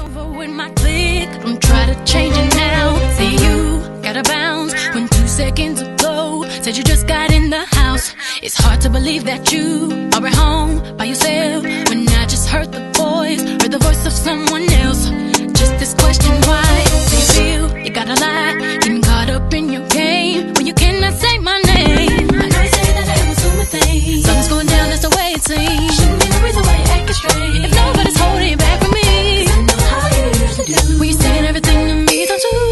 over with my click. Don't try to change it now. See you gotta bounce when two seconds ago said you just got in the house. It's hard to believe that you are at home by yourself when I just heard the voice, heard the voice of someone else. Just this question, why do you you gotta lie? Getting caught up in your game when you cannot say my name. I know you say that I am assuming things. Something's going down, that's the way it seems. everything to me, don't you?